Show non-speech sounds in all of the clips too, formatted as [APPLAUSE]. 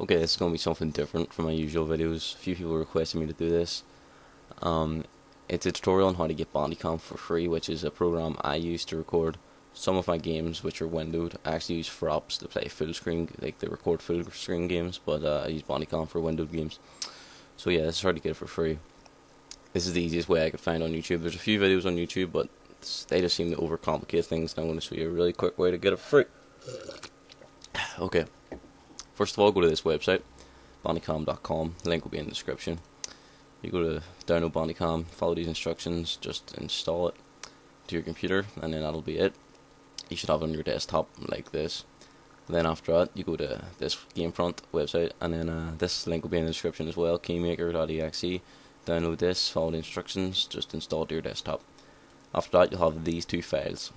Okay, this is going to be something different from my usual videos. A few people requested me to do this. Um, it's a tutorial on how to get Bandicam for free, which is a program I use to record some of my games which are windowed. I actually use Fraps to play full screen, like they record full screen games, but uh, I use Bandicam for windowed games. So yeah, this is hard to get it for free. This is the easiest way I could find on YouTube. There's a few videos on YouTube, but they just seem to overcomplicate things, and I'm going to show you a really quick way to get it free. [SIGHS] Okay. First of all, go to this website, bandicam.com. Link will be in the description. You go to download Bandicam, follow these instructions, just install it to your computer, and then that'll be it. You should have it on your desktop like this. And then after that, you go to this Gamefront website, and then uh, this link will be in the description as well. Keymaker.exe. Download this, follow the instructions, just install it to your desktop. After that, you'll have these two files.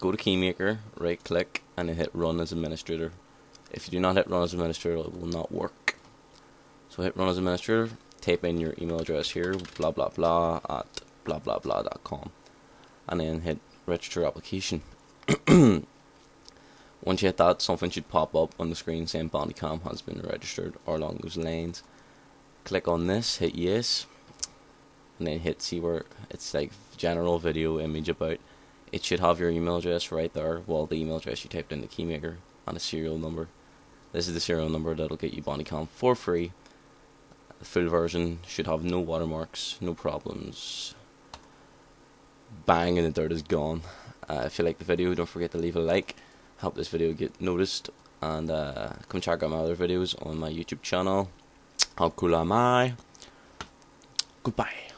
Go to Keymaker, right click, and then hit Run as Administrator. If you do not hit run as administrator, it will not work. So hit run as administrator, type in your email address here, blah blah blah at blah blah blah dot com, and then hit register application. [CLEARS THROAT] Once you hit that, something should pop up on the screen saying Bandicam has been registered or along those lines. Click on this, hit yes, and then hit see where it's like general video image about. It should have your email address right there, well the email address you typed in the keymaker and a serial number. This is the serial number that'll get you Bandicam for free. The full version should have no watermarks, no problems. Bang and the dirt is gone. Uh, if you like the video, don't forget to leave a like. Help this video get noticed. And uh, come check out my other videos on my YouTube channel. How cool am I? Goodbye.